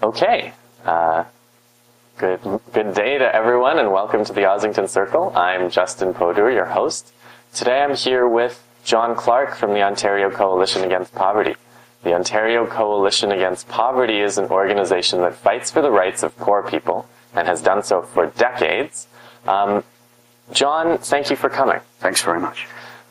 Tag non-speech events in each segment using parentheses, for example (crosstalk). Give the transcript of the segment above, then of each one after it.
Okay. Uh, good, good day to everyone, and welcome to the Ossington Circle. I'm Justin Podur, your host. Today I'm here with John Clarke from the Ontario Coalition Against Poverty. The Ontario Coalition Against Poverty is an organization that fights for the rights of poor people and has done so for decades. Um, John, thank you for coming. Thanks very much.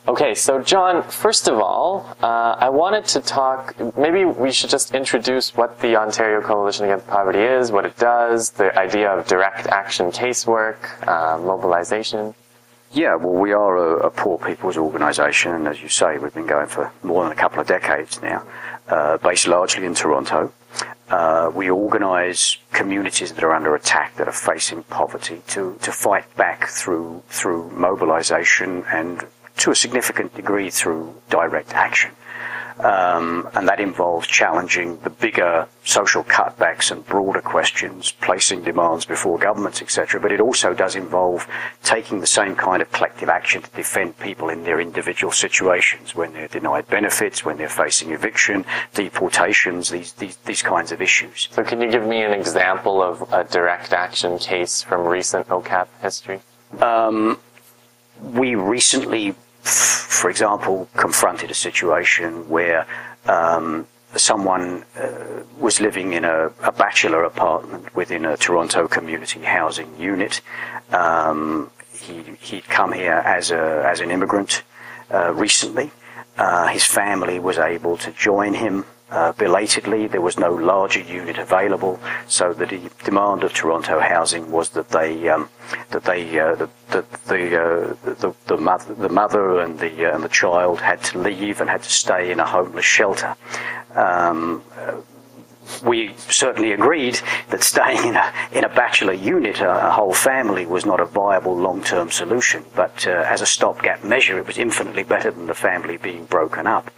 Okay, so John, first of all, uh, I wanted to talk, maybe we should just introduce what the Ontario Coalition Against Poverty is, what it does, the idea of direct action casework, uh, mobilization. Yeah, well, we are a, a, poor people's organisation, and as you say, we've been going for more than a couple of decades now, uh, based largely in Toronto. Uh, we organise communities that are under attack, that are facing poverty, to, to fight back through through mobilisation and to a significant degree through direct action. Um, and that involves challenging the bigger social cutbacks and broader questions, placing demands before governments, etc. But it also does involve taking the same kind of collective action to defend people in their individual situations when they're denied benefits, when they're facing eviction, deportations, these, these, these kinds of issues. So, can you give me an example of a direct action case from recent OCAP history? Um, we recently for example, confronted a situation where um, someone uh, was living in a, a, bachelor apartment within a Toronto community housing unit. Um, he, he'd come here as, a, as an immigrant uh, recently. Uh, his family was able to join him uh, belatedly. There was no larger unit available, so the de- demand of Toronto Housing was that they um, that they uh, the the the, uh, the, the, mother the mother and the uh, and the child had to leave and had to stay in a homeless shelter. Um, we certainly agreed that staying in a, in a bachelor unit, a, a whole family, was not a viable long term solution. But uh, as a stopgap measure, it was infinitely better than the family being broken up.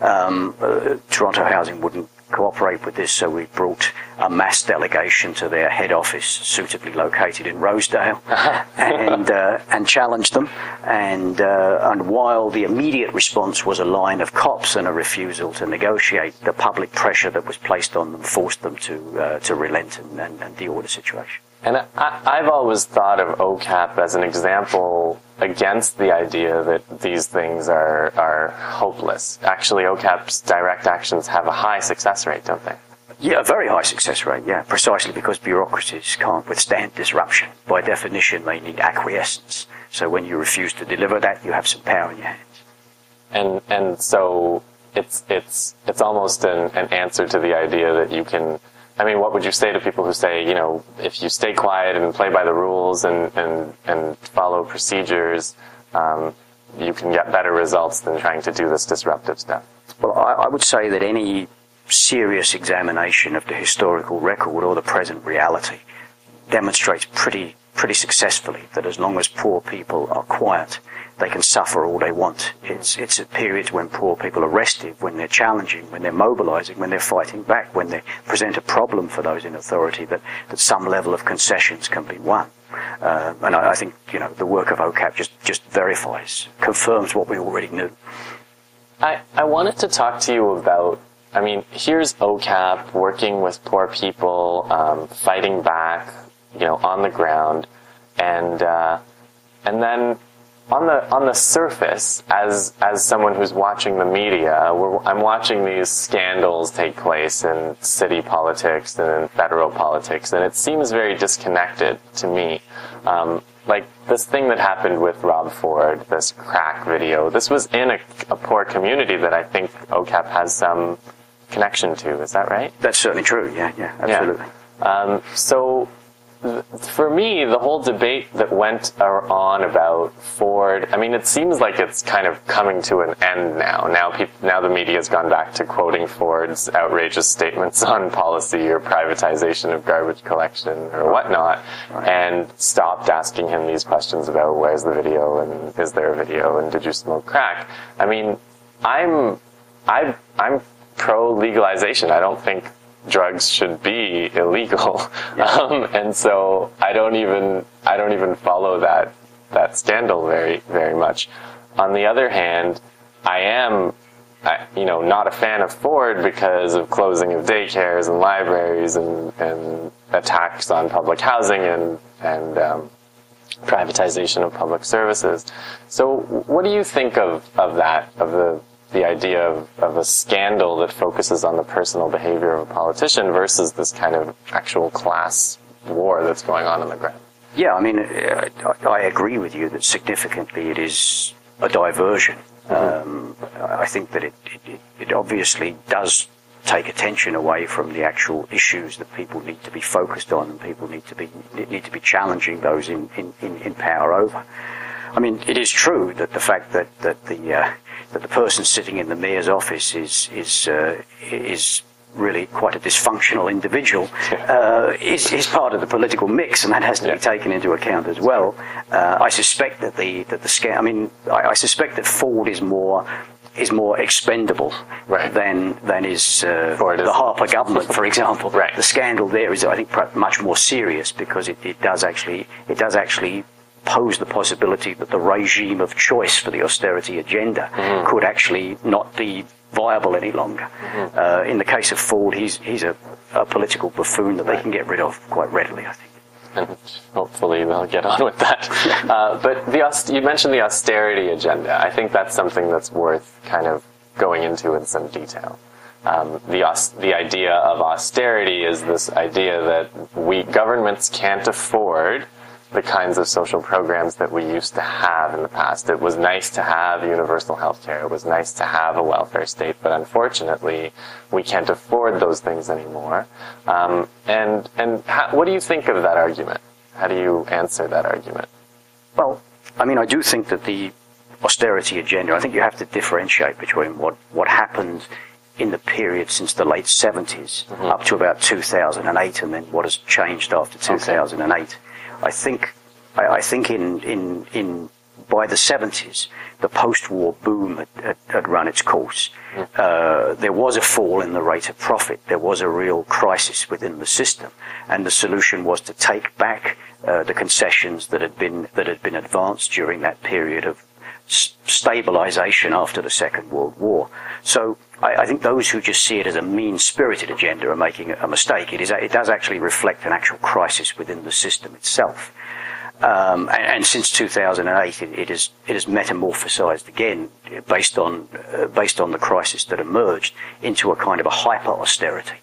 Um, uh, Toronto Housing wouldn't cooperate with this, so we brought a mass delegation to their head office, suitably located in Rosedale, (laughs) and uh, and challenged them. And uh, and while the immediate response was a line of cops and a refusal to negotiate, the public pressure that was placed on them forced them to uh, to relent and, and, and deal with the situation. And I, have always thought of OCAP as an example against the idea that these things are, are hopeless. Actually, OCAP's direct actions have a high success rate, don't they? Yeah, a very high success rate, yeah, precisely because bureaucracies can't withstand disruption. By definition, they need acquiescence. So when you refuse to deliver that, you have some power in your hands. And, and so it's, it's, it's almost an, an answer to the idea that you can I mean, what would you say to people who say, you know, if you stay quiet and play by the rules and, and, and follow procedures, um, you can get better results than trying to do this disruptive stuff? Well, I, I would say that any serious examination of the historical record or the present reality demonstrates pretty pretty successfully that as long as poor people are quiet, they can suffer all they want. It's, it's at periods when poor people are restive, when they're challenging, when they're mobilizing, when they're fighting back, when they present a problem for those in authority, that, that some level of concessions can be won. Uh, and I, I, think, you know, the work of OCAP just, just verifies, confirms what we already knew. I, I wanted to talk to you about I mean, here's OCAP working with poor people, um, fighting back, you know, on the ground, and uh, and then on the on the surface, as as someone who's watching the media, I'm watching these scandals take place in city politics and in federal politics, and it seems very disconnected to me. Um, like this thing that happened with Rob Ford, this crack video. This was in a, a poor community that I think OCAP has some connection to. Is that right? That's certainly true. Yeah, yeah, absolutely. Yeah. Um, so for me, the whole debate that went on about Ford, I mean, it seems like it's kind of coming to an end now. Now, people, now the media has gone back to quoting Ford's outrageous statements (laughs) on policy or privatization of garbage collection or whatnot, right. and stopped asking him these questions about where's the video and is there a video and did you smoke crack? I mean, I'm, I, I'm pro legalization. I don't think drugs should be (laughs) illegal. Yeah. Um, and so I don't even I don't even follow that that scandal very very much. On the other hand, I am I, you know, not a fan of Ford because of closing of daycares and libraries and, and attacks on public housing and and um, privatization of public services. So, what do you think of, of that, of the, the idea of, of a scandal that focuses on the personal behavior of a politician versus this kind of actual class war that's going on in the ground? Yeah, I mean, uh, I agree with you that significantly it is a diversion. Mm-hmm. Um, I think that it, it, it obviously does take attention away from the actual issues that people need to be focused on and people need to be need to be challenging those in, in, in power over. I mean, it is true that the fact that that the uh, that the person sitting in the mayor's office is is uh, is really quite a dysfunctional individual uh, is, is part of the political mix, and that has to yeah. be taken into account as well. Uh, I suspect that the that the scam. I mean, I, I, suspect that Ford is more is more expendable right. than than is uh, the Harper government, for example. (laughs) right. The scandal there is, I think, much more serious because it, it does actually it does actually pose the possibility that the regime of choice for the austerity agenda mm-hmm. could actually not be viable any longer. Mm-hmm. Uh, in the case of Ford, he's he's a, a political buffoon that right. they can get rid of quite readily, I think and hopefully they'll get on with that. (laughs) Uh, but the you mentioned the austerity agenda. I think that's something that's worth kind of going into in some detail. Um, the the idea of austerity is this idea that we governments can't afford the kinds of social programs that we used to have in the past. It was nice to have universal health care. It was nice to have a welfare state, but unfortunately, we can't afford those things anymore. Um, and and how, what do you think of that argument? How do you answer that argument? Well, I mean, I do think that the austerity agenda, I think you have to differentiate between what, what happened in the period since the late 70s mm-hmm. up to about 2008 and then what has changed after 2008. Okay. I think, I, I think in, in, in, by the 70s, the post-war boom had, had, had run its course. Mm. Uh, there was a fall in the rate of profit. There was a real crisis within the system, and the solution was to take back uh, the concessions that had been that had been advanced during that period of s- stabilization after the Second World War. So I, I, think those who just see it as a mean-spirited agenda are making a mistake. It, is, it does actually reflect an actual crisis within the system itself. Um, and, and, since 2008, it, it, has it has metamorphosized again, based on uh, based on the crisis that emerged, into a kind of a hyper austerity.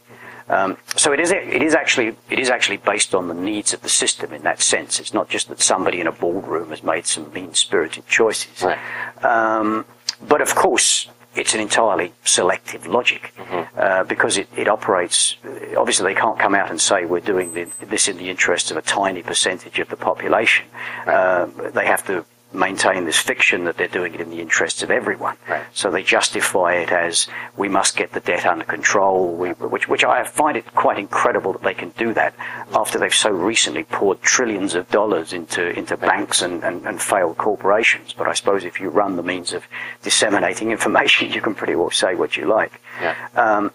Um, so it is it is actually it is actually based on the needs of the system in that sense. It's not just that somebody in a boardroom has made some mean-spirited choices. Right. Um, but of course, it's an entirely selective logic mm-hmm. uh, because it, it operates. Obviously, they can't come out and say we're doing the, this in the interest of a tiny percentage of the population. Uh, they have to maintain this fiction that they're doing it in the interests of everyone. Right. So they justify it as we must get the debt under control, we, which, which I find it quite incredible that they can do that after they've so recently poured trillions of dollars into, into banks and, and, and failed corporations. But I suppose if you run the means of disseminating (laughs) information, you can pretty well say what you like. Yeah. Um,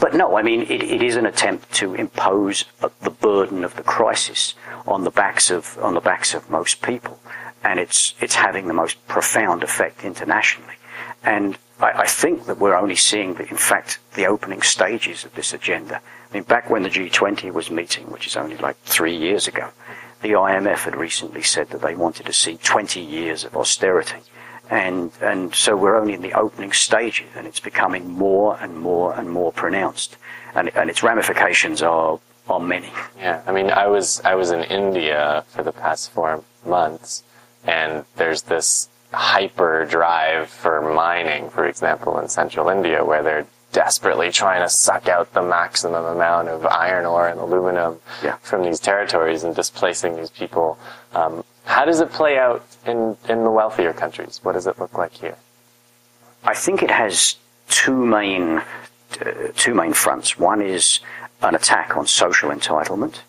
but no, I mean, it, it is an attempt to impose the burden of the crisis on the backs of on the backs of most people and it's it's having the most profound effect internationally. And I, I, think that we're only seeing, the, in fact, the opening stages of this agenda. I mean, back when the G20 was meeting, which is only like three years ago, the IMF had recently said that they wanted to see 20 years of austerity. And, and so we're only in the opening stages, and it's becoming more and more and more pronounced. And, and its ramifications are, are many. Yeah, I mean, I was, I was in India for the past four months, and there's this hyper drive for mining, for example, in central India, where they're desperately trying to suck out the maximum amount of iron ore and aluminum yeah. from these territories and displacing these people. Um, how does it play out in, in the wealthier countries? What does it look like here? I think it has two main uh, two main fronts. One is an attack on social entitlement,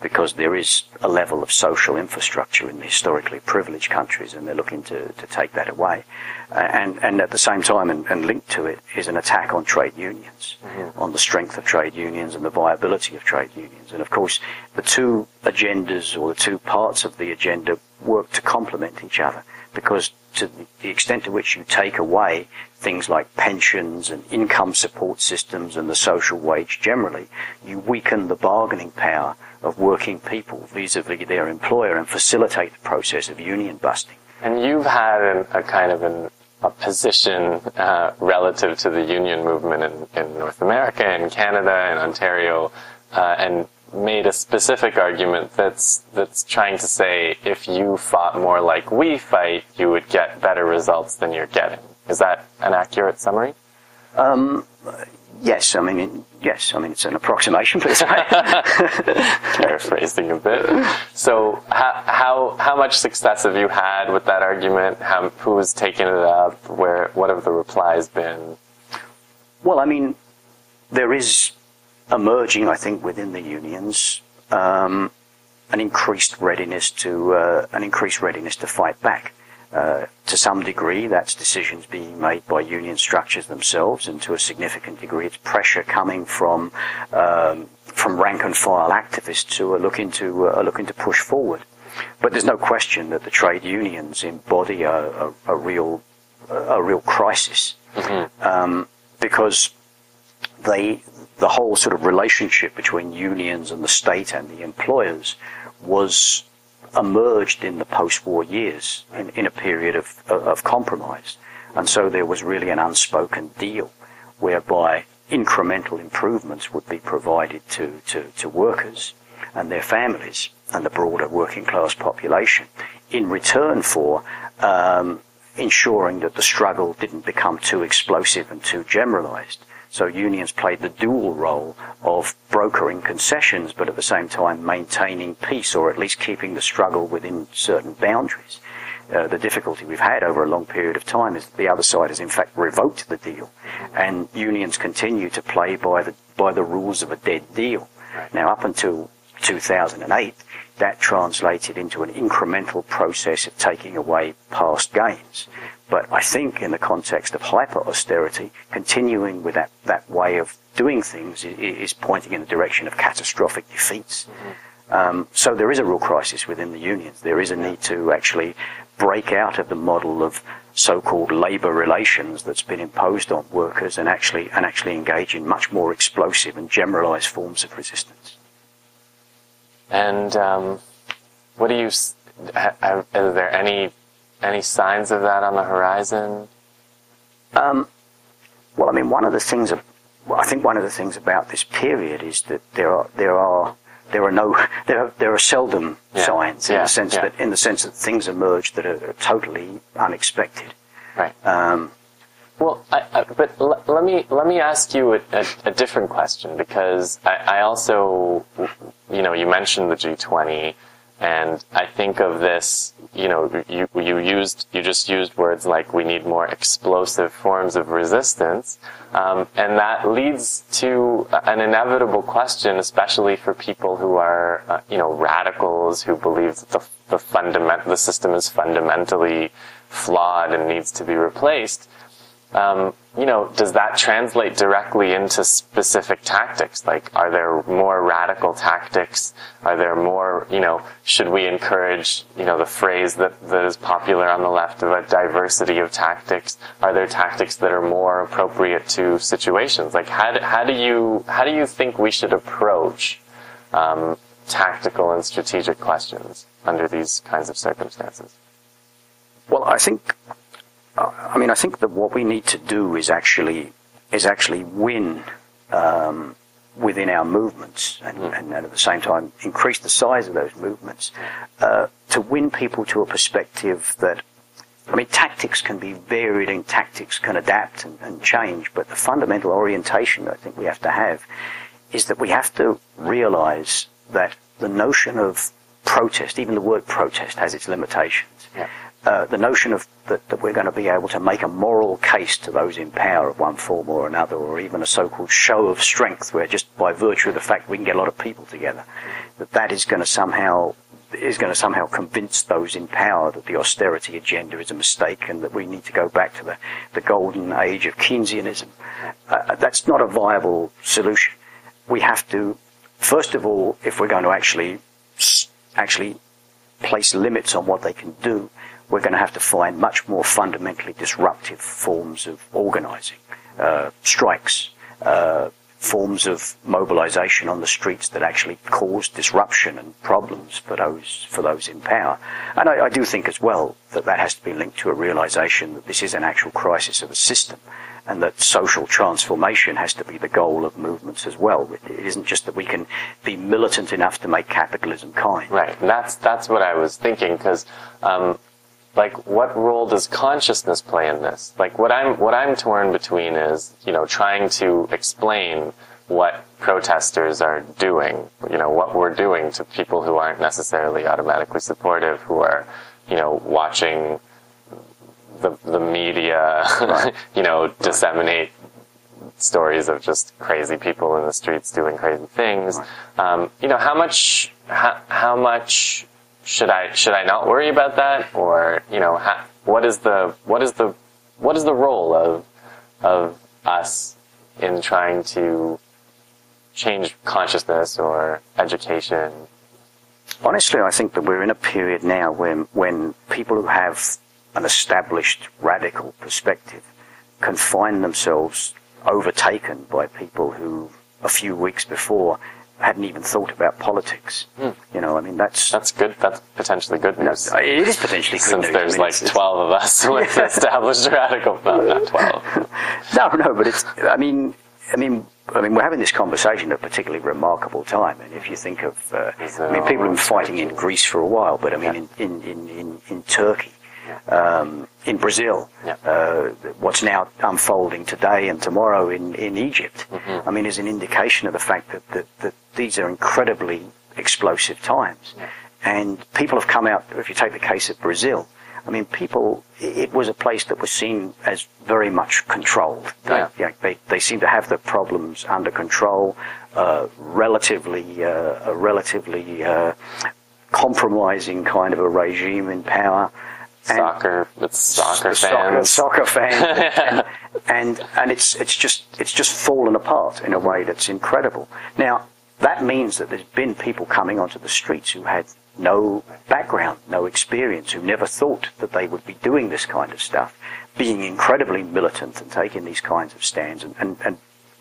because there is a level of social infrastructure in the historically privileged countries, and they're looking to, to take that away. Uh, and, and at the same time, and, and, linked to it, is an attack on trade unions, mm-hmm. on the strength of trade unions and the viability of trade unions. And of course, the two agendas or the two parts of the agenda work to complement each other. because to the extent to which you take away things like pensions and income support systems and the social wage generally, you weaken the bargaining power of working people vis-a-vis their employer and facilitate the process of union busting. And you've had an, a kind of an, a position uh, relative to the union movement in, in North America, in Canada, in Ontario, uh, and made a specific argument that's that's trying to say if you fought more like we fight, you would get better results than you're getting. Is that an accurate summary? Um, yes, I mean, yes, I mean it's an approximation, but it's (laughs) paraphrasing a bit. So, how, how how much success have you had with that argument? How, who's taken it up? Where what have the replies been? Well, I mean, there is emerging, I think, within the unions, um, an increased readiness to uh, an increased readiness to fight back. Uh, to some degree, that's decisions being made by union structures themselves, and to a significant degree, it's pressure coming from um, from rank and file activists who are looking to uh, are looking to push forward. But there's no question that the trade unions embody a, a, a real a real crisis mm-hmm. um, because they the whole sort of relationship between unions and the state and the employers was emerged in the post-war years in, in a period of, of compromise. And so there was really an unspoken deal whereby incremental improvements would be provided to, to, to workers and their families and the broader working class population in return for um, ensuring that the struggle didn't become too explosive and too generalized. So unions played the dual role of brokering concessions, but at the same time maintaining peace or at least keeping the struggle within certain boundaries. Uh, the difficulty we've had over a long period of time is that the other side has in fact revoked the deal, and unions continue to play by the by the rules of a dead deal. Now, up until 2008, that translated into an incremental process of taking away past gains. But I think in the context of hyper austerity, continuing with that, that way of doing things is, is pointing in the direction of catastrophic defeats. Mm-hmm. Um, so there is a real crisis within the unions. There is a need to actually break out of the model of so-called labour relations that's been imposed on workers and actually and actually engage in much more explosive and generalised forms of resistance. And um, what do you? Are there any any signs of that on the horizon? Um, well, I mean, one of the things, well, I think one of the things about this period is that there are there are there are no (laughs) there are, there are seldom yeah. signs in yeah. the sense yeah. that in the sense that things emerge that are, are totally unexpected. Right. Um, well, I, I, but l- let me let me ask you a, a, a different question because I, I, also, you know, you mentioned the G20 and I think of this, you know, you, you used, you just used words like we need more explosive forms of resistance. Um, and that leads to an inevitable question, especially for people who are, uh, you know, radicals who believe that the, the fundament, the system is fundamentally flawed and needs to be replaced. Um, you know, does that translate directly into specific tactics? Like, are there more radical tactics? Are there more, you know, should we encourage, you know, the phrase that, that is popular on the left of a diversity of tactics? Are there tactics that are more appropriate to situations? Like, how do, how do you, how do you think we should approach, um, tactical and strategic questions under these kinds of circumstances? Well, I think I mean, I think that what we need to do is actually is actually win um, within our movements, and, mm. and, at the same time increase the size of those movements uh, to win people to a perspective that. I mean, tactics can be varied, and tactics can adapt and, and change, but the fundamental orientation I think we have to have is that we have to realize that the notion of protest, even the word protest, has its limitations. Yeah. Uh, the notion of that, that we're going to be able to make a moral case to those in power of one form or another, or even a so-called show of strength, where just by virtue of the fact we can get a lot of people together, that that is going to somehow is going to somehow convince those in power that the austerity agenda is a mistake and that we need to go back to the, the golden age of Keynesianism. Uh, that's not a viable solution. We have to, first of all, if we're going to actually actually place limits on what they can do, we're going to have to find much more fundamentally disruptive forms of organizing, uh, strikes, uh, forms of mobilization on the streets that actually cause disruption and problems for those for those in power. And I, I, do think as well that that has to be linked to a realization that this is an actual crisis of a system, and that social transformation has to be the goal of movements as well. It isn't just that we can be militant enough to make capitalism kind. Right. And that's that's what I was thinking because. Um, like what role does consciousness play in this like what i'm what i'm torn between is you know trying to explain what protesters are doing you know what we're doing to people who aren't necessarily automatically supportive who are you know watching the the media right. (laughs) you know disseminate stories of just crazy people in the streets doing crazy things right. um, you know how much how, how much should I should I not worry about that, or you know, what is the what is the what is the role of of us in trying to change consciousness or education? Honestly, I think that we're in a period now when when people who have an established radical perspective can find themselves overtaken by people who a few weeks before hadn't even thought about politics. Mm. You know, I mean, that's that's good. That's potentially good news. No, it is potentially good Since news. there's I mean, like twelve of us with established radical, no, not twelve. (laughs) no, no, but it's. I mean, I mean, I mean, we're having this conversation at a particularly remarkable time. And if you think of, uh, I mean, people have been fighting in Greece for a while, but I mean, yeah. in, in, in, in Turkey, um, in Brazil, yeah. uh, what's now unfolding today and tomorrow in, in Egypt, mm-hmm. I mean, is an indication of the fact that, that, that these are incredibly explosive times. Yeah. And people have come out, if you take the case of Brazil, I mean, people, it was a place that was seen as very much controlled. They, yeah. you know, they, they seem to have the problems under control, uh, relatively, uh, a relatively uh, compromising kind of a regime in power soccer with soccer fans, soccer, soccer fans, (laughs) and, and, and it's it's just it's just fallen apart in a way that's incredible. Now that means that there's been people coming onto the streets who had no background, no experience, who never thought that they would be doing this kind of stuff, being incredibly militant and taking these kinds of stands and, and, and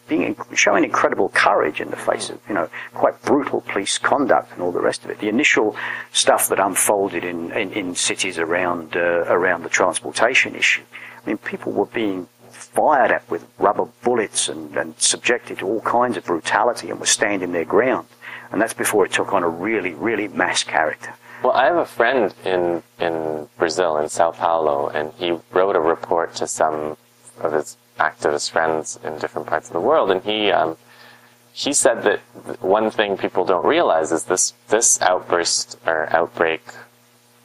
being showing incredible courage in the face of you know quite brutal police conduct and all the rest of it. The initial stuff that unfolded in in, in cities around uh, around the transportation issue. I mean, people were being fired at with rubber bullets and, and subjected to all kinds of brutality and were standing their ground. And that's before it took on a really, really mass character. Well, I have a friend in in Brazil, in Sao Paulo, and he wrote a report to some of his activist friends in different parts of the world, and he um, he said that one thing people don't realize is this this outburst or outbreak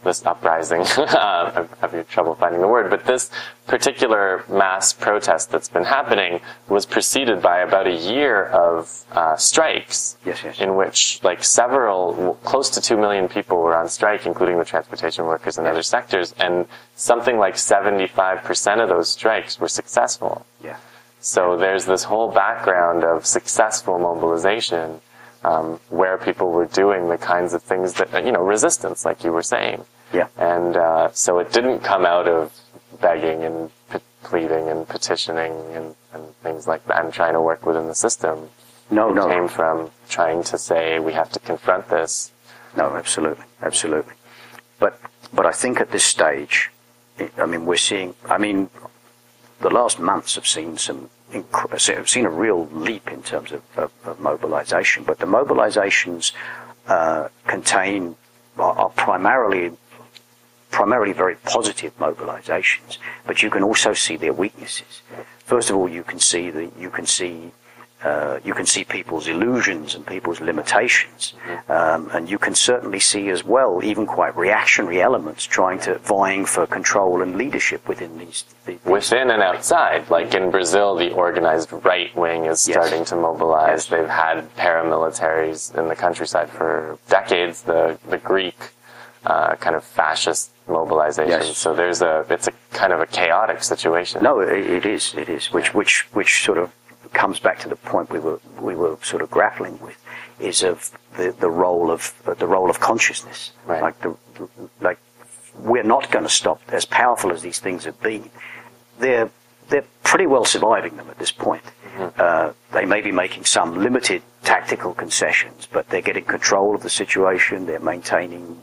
this uprising. uh, (laughs) I'm having trouble finding the word, but this particular mass protest that's been happening was preceded by about a year of uh, strikes, yes, yes. in which like several, close to two million people were on strike, including the transportation workers and yes. other sectors, and something like 75% of those strikes were successful. Yeah. So there's this whole background of successful mobilization. Um, where people were doing the kinds of things that you know resistance, like you were saying, yeah. And uh, so it didn't come out of begging and p- pleading and petitioning and, and, things like that and trying to work within the system. No, it no. came from trying to say we have to confront this. No, absolutely, absolutely. But but I think at this stage, I mean, we're seeing. I mean, the last months have seen some. Have seen a real leap in terms of, of, of mobilisation, but the mobilisations uh, contain are, are primarily primarily very positive mobilizations, but you can also see their weaknesses. First of all, you can see that you can see uh, you can see people's illusions and people's limitations, um, and you can certainly see as well even quite reactionary elements trying to vying for control and leadership within these. these within and outside, like in Brazil, the organized right wing is yes. starting to mobilize. Yes. They've had paramilitaries in the countryside for decades. The the Greek uh, kind of fascist mobilization. Yes. So there's a it's a kind of a chaotic situation. No, it, it is. It is. Which which which sort of comes back to the point we were we were sort of grappling with is of the, the role of the role of consciousness. Right. Like the like we're not going to stop. As powerful as these things have been, they're they're pretty well surviving them at this point. Mm-hmm. Uh, they may be making some limited tactical concessions, but they're getting control of the situation. They're maintaining.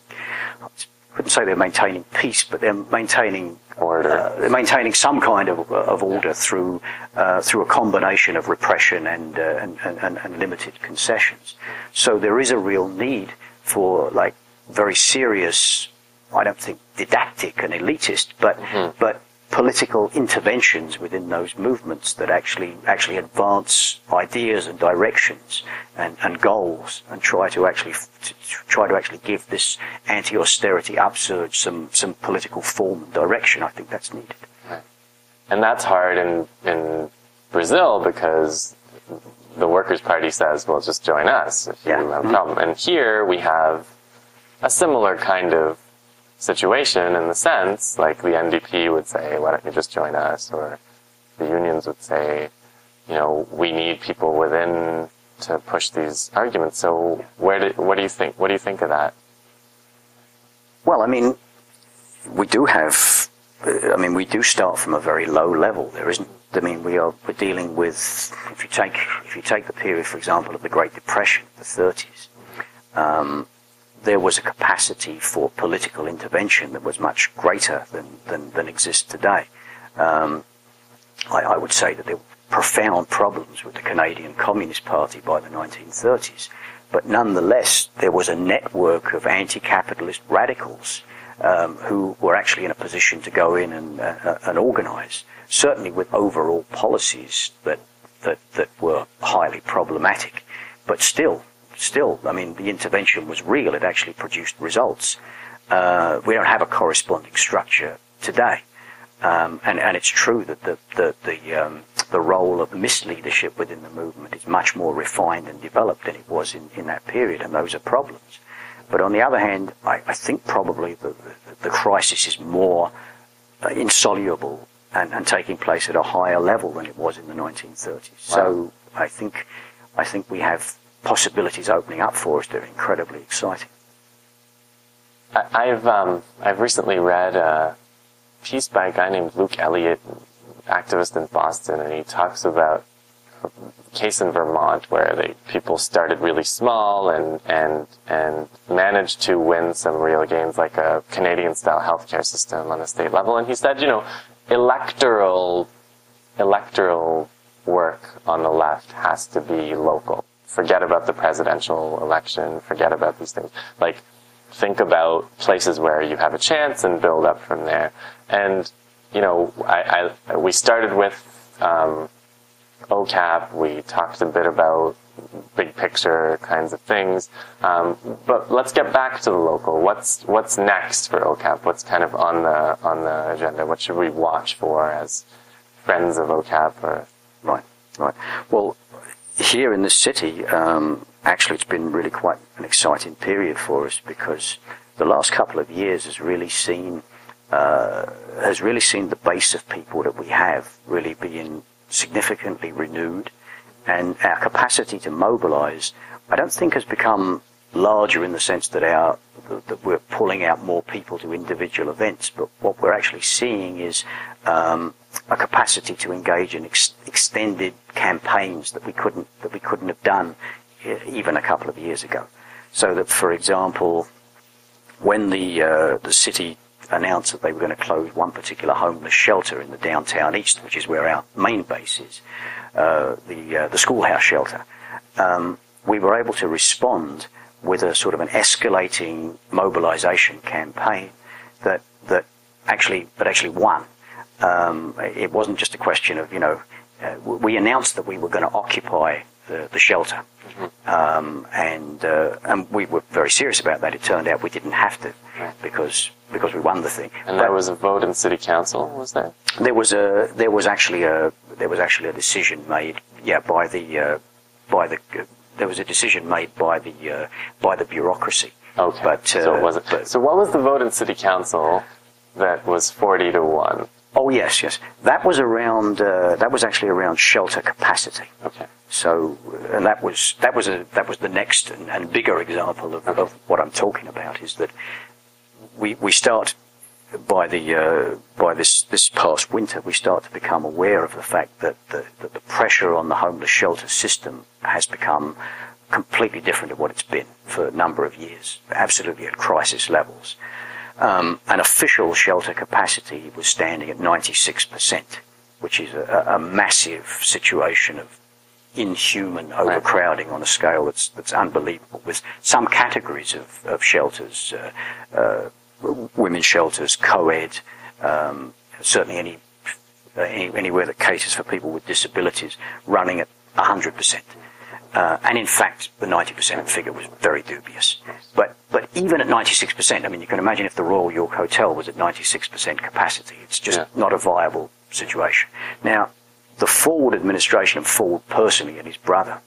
Wouldn't say they're maintaining peace, but they're maintaining order. Uh, they're maintaining some kind of, of order through uh, through a combination of repression and, uh, and, and, and limited concessions. So there is a real need for like very serious. I don't think didactic and elitist, but mm-hmm. but political interventions within those movements that actually actually advance ideas and directions and, and goals and try to actually to try to actually give this anti-austerity upsurge some some political form and direction. I think that's needed. Right. And that's hard in in Brazil because the Workers' Party says, "Well, just join us if yeah. have a mm-hmm. problem." And here we have a similar kind of situation in the sense, like the NDP would say, why don't you just join us? Or the unions would say, you know, we need people within to push these arguments. So where do, what do you think, what do you think of that? Well, I mean, we do have, I mean, we do start from a very low level. There isn't, I mean, we are, we're dealing with, if you take, if you take the period, for example, of the Great Depression, the 30s, um, there was a capacity for political intervention that was much greater than, than, than exists today. Um, I, I, would say that there were profound problems with the Canadian Communist Party by the 1930s, but nonetheless, there was a network of anti-capitalist radicals um, who were actually in a position to go in and, uh and organize, certainly with overall policies that, that, that were highly problematic, but still still, I mean, the intervention was real. It actually produced results. Uh, we don't have a corresponding structure today. Um, and, and it's true that the, the, the, um, the role of misleadership within the movement is much more refined and developed than it was in, in that period, and those are problems. But on the other hand, I, I think probably the, the, the, crisis is more uh, insoluble and, and, taking place at a higher level than it was in the 1930s. Wow. So I think, I think we have possibilities opening up for us that are incredibly exciting. I've um, I've recently read a piece by a guy named Luke Elliott, activist in Boston, and he talks about a case in Vermont where they people started really small and and and managed to win some real gains, like a Canadian style healthcare system on the state level. And he said, you know, electoral electoral work on the left has to be local forget about the presidential election, forget about these things. Like, think about places where you have a chance and build up from there. And, you know, I, I we started with um, OCAP, we talked a bit about big picture kinds of things. Um, but let's get back to the local. What's what's next for OCAP? What's kind of on the on the agenda? What should we watch for as friends of OCAP? Or right, right. Well, here in the city, um, actually, it's been really quite an exciting period for us because the last couple of years has really seen uh, has really seen the base of people that we have really being significantly renewed, and our capacity to mobilise, I don't think, has become larger in the sense that our that we're pulling out more people to individual events, but what we're actually seeing is um, a capacity to engage in ex- extended campaigns that we couldn't that we couldn't have done even a couple of years ago. So that, for example, when the uh, the city announced that they were going to close one particular homeless shelter in the downtown east, which is where our main base is, uh, the uh, the schoolhouse shelter, um, we were able to respond with a sort of an escalating mobilization campaign that that actually that actually won. Um, it wasn't just a question of you know uh, we announced that we were going to occupy the, the shelter, mm-hmm. um, and uh, and we were very serious about that. It turned out we didn't have to because because we won the thing. And but there was a vote in city council, was there? There was a there was actually a there was actually a decision made, yeah, by the uh, by the there was a decision made by the uh, by the bureaucracy. Okay. But, so it uh, wasn't. But, so what was the vote in city council that was forty to one? Oh yes, yes. That was around. Uh, that was actually around shelter capacity. Okay. So, and that was that was a that was the next and, and bigger example of, okay. of what I'm talking about is that we we start by the uh, by this this past winter, we start to become aware of the fact that the, that the pressure on the homeless shelter system has become completely different to what it's been for a number of years, absolutely at crisis levels. Um, an official shelter capacity was standing at 96%, which is a, a massive situation of inhuman overcrowding on a scale that's that's unbelievable. With some categories of, of shelters, uh, uh, women's shelters, co-ed, um, certainly any, any, anywhere that caters for people with disabilities, running at 100%. Uh, and in fact, the 90% figure was very dubious. But, but even at 96%, I mean, you can imagine if the Royal York Hotel was at 96% capacity, it's just yeah. not a viable situation. Now, the Ford administration and Ford personally and his brother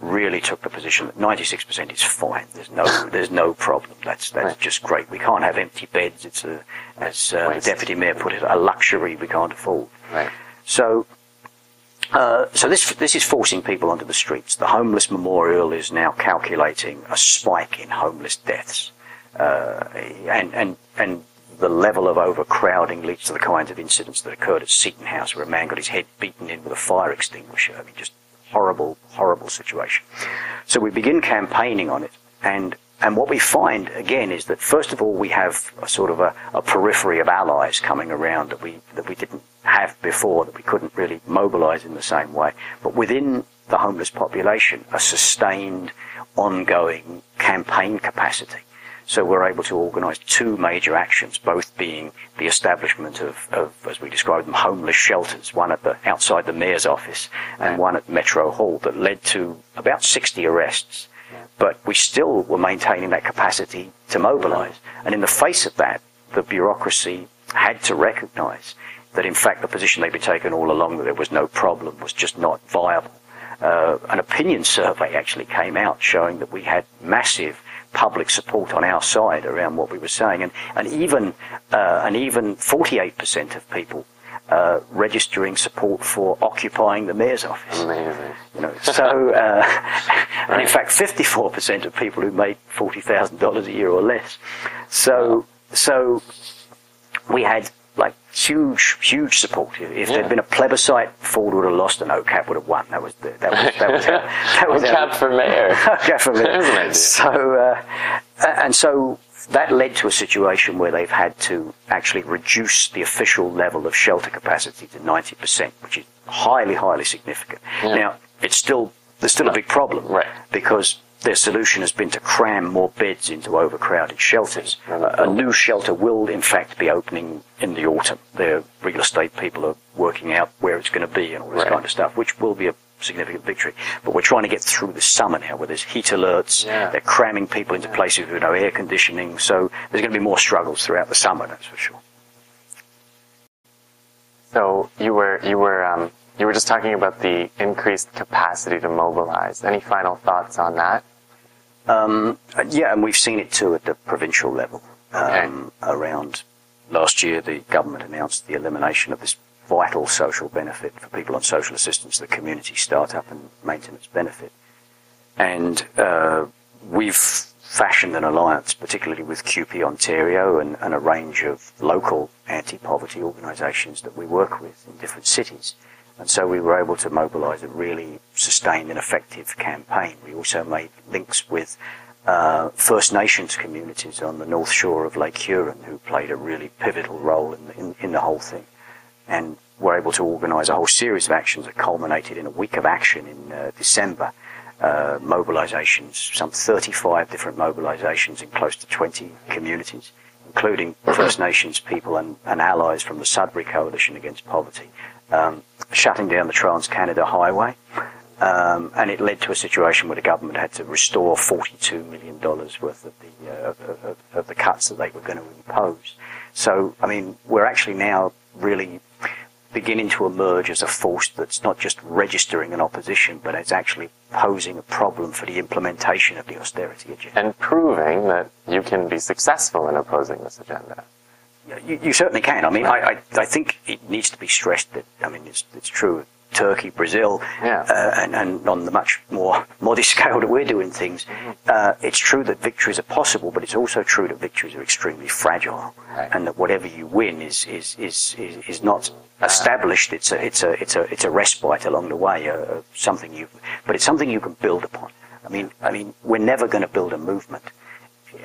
really took the position that 96% is fine. There's no, (laughs) there's no problem. That's, that's right. just great. We can't have empty beds. It's a, as uh, the deputy mayor put it, a luxury we can't afford. Right. So, uh, so this this is forcing people onto the streets. The homeless memorial is now calculating a spike in homeless deaths, uh, and and and the level of overcrowding leads to the kinds of incidents that occurred at Seaton House, where a man got his head beaten in with a fire extinguisher. I mean, just horrible, horrible situation. So we begin campaigning on it, and and what we find again is that first of all we have a sort of a, a periphery of allies coming around that we that we didn't have before, that we couldn't really mobilise in the same way. But within the homeless population, a sustained, ongoing campaign capacity so we're able to organise two major actions, both being the establishment of, of, as we describe them, homeless shelters, one at the outside the mayor's office and one at Metro Hall, that led to about 60 arrests. But we still were maintaining that capacity to mobilise. And in the face of that, the bureaucracy had to recognise that in fact the position they'd been taken all along that there was no problem was just not viable. Uh, an opinion survey actually came out showing that we had massive public support on our side around what we were saying, and and even uh, and even 48% of people uh, registering support for occupying the mayor's office. Amazing. You know, so uh, right. (laughs) and in fact, 54% of people who make forty thousand dollars a year or less. So so we had like huge, huge support. If yeah. there'd been a plebiscite, Ford would have lost and OCAP would have won. That was the, that was that was, (laughs) that was OCAP for mayor. (laughs) OCAP for mayor. so uh, and so that led to a situation where they've had to actually reduce the official level of shelter capacity to 90%, which is highly, highly significant. Yeah. Now, it's still there's still a big problem, right? Because their solution has been to cram more beds into overcrowded shelters. A new shelter will, in fact, be opening in the autumn. Their real estate people are working out where it's going to be and all this right. kind of stuff, which will be a significant victory. But we're trying to get through the summer now, where there's heat alerts. Yeah. They're cramming people into places with no air conditioning. So there's going to be more struggles throughout the summer, that's for sure. So you were you were um, you were just talking about the increased capacity to mobilize. Any final thoughts on that? Um, yeah, and we've seen it too at the provincial level. Um, okay. Around last year, the government announced the elimination of this vital social benefit for people on social assistance, the community startup and maintenance benefit. And uh, we've fashioned an alliance, particularly with CUPE Ontario and, and a range of local anti-poverty organisations that we work with in different cities. And so we were able to mobilise a really sustained and effective campaign. We also made links with uh, First Nations communities on the north shore of Lake Huron who played a really pivotal role in the, in, in the whole thing. And were able to organise a whole series of actions that culminated in a week of action in uh, December. Uh, mobilisations, some 35 different mobilisations in close to 20 communities, including First Nations people and, and allies from the Sudbury Coalition Against Poverty, um, shutting down the Trans Canada Highway. Um, and it led to a situation where the government had to restore $42 million worth of the, uh, of, of the cuts that they were going to impose. So, I mean, we're actually now really beginning to emerge as a force that's not just registering an opposition, but it's actually posing a problem for the implementation of the austerity agenda. And proving that you can be successful in opposing this agenda. You, you certainly can. I mean, I, I, I, think it needs to be stressed that, I mean, it's, it's true Turkey, Brazil, Yeah. uh, and, and on the much more (laughs) modest scale that we're doing things, uh, it's true that victories are possible, but it's also true that victories are extremely fragile, Right. and that whatever you win is is is is, is not established. It's a it's a it's a it's a respite along the way, uh, something you, but it's something you can build upon. I mean, I mean, we're never going to build a movement.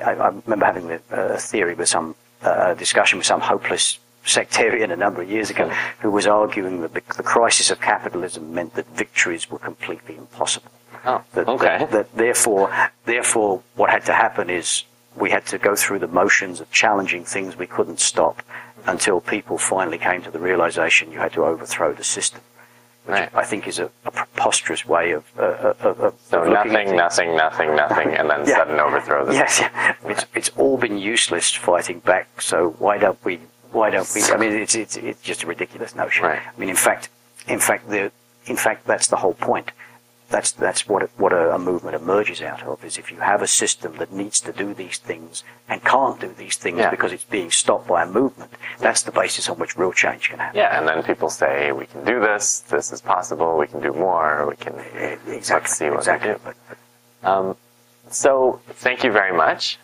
I, I remember having a, a theory with some uh, discussion with some hopeless sectarian a number of years ago who was arguing that the, the crisis of capitalism meant that victories were completely impossible. Oh, That, okay. that, that therefore, therefore, what had to happen is we had to go through the motions of challenging things we couldn't stop until people finally came to the realization you had to overthrow the system. Which Right. I think is a, a preposterous way of, uh, of, of So of at nothing, nothing, nothing, nothing, and then (laughs) Yeah. sudden overthrow. This. Yes, yeah. it's it's all been useless fighting back. So why don't we? Why don't we? I mean, it's it's it's just a ridiculous notion. Right. I mean, in fact, in fact, the in fact that's the whole point. That's that's what it, what a, a movement emerges out of is if you have a system that needs to do these things and can't do these things Yeah. because it's being stopped by a movement. That's the basis on which real change can happen. Yeah, and then people say, we can do this, this is possible, we can do more, we can, Exactly. see what exactly. we do. Um, so, thank you very much.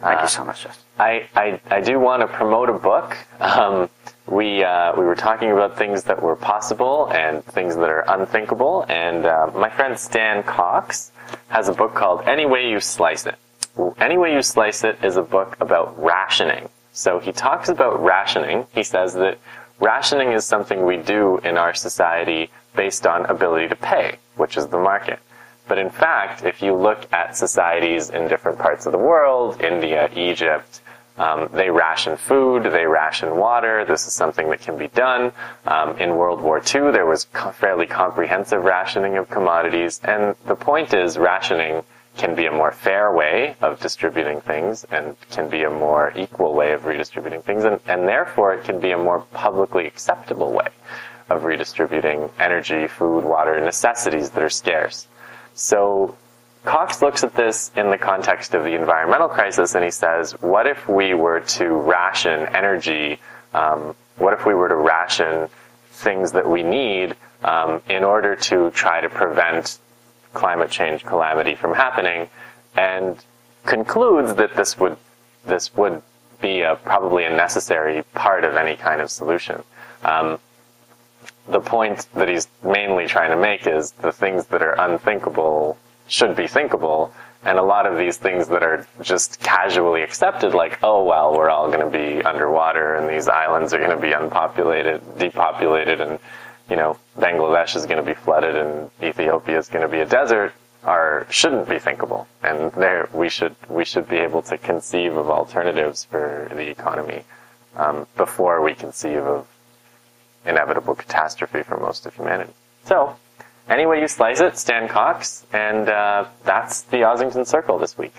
Thank you so much, Justin. I, I, I do want to promote a book. Um, we, uh, we were talking about things that were possible and things that are unthinkable, and uh, my friend Stan Cox has a book called Any Way You Slice It. Any Way You Slice It is a book about rationing. So he talks about rationing. He says that rationing is something we do in our society based on ability to pay, which is the market. But in fact, if you look at societies in different parts of the world, India, Egypt, um, they ration food, they ration water. This is something that can be done. Um, in World War II, there was co- fairly comprehensive rationing of commodities. And the point is, rationing can be a more fair way of distributing things and can be a more equal way of redistributing things. And, and therefore, it can be a more publicly acceptable way of redistributing energy, food, water, necessities that are scarce. So Cox looks at this in the context of the environmental crisis and he says, what if we were to ration energy? Um, what if we were to ration things that we need um, in order to try to prevent climate change calamity from happening? And concludes that this would this would be a, probably a necessary part of any kind of solution. Um, the point that he's mainly trying to make is the things that are unthinkable should be thinkable, and a lot of these things that are just casually accepted, like, oh well, we're all going to be underwater, and these islands are going to be unpopulated, depopulated, and you know, Bangladesh is going to be flooded, and Ethiopia is going to be a desert, are shouldn't be thinkable, and there we should we should be able to conceive of alternatives for the economy um, before we conceive of inevitable catastrophe for most of humanity. So, any way you slice it, Stan Cox, and uh, that's the Ossington Circle this week.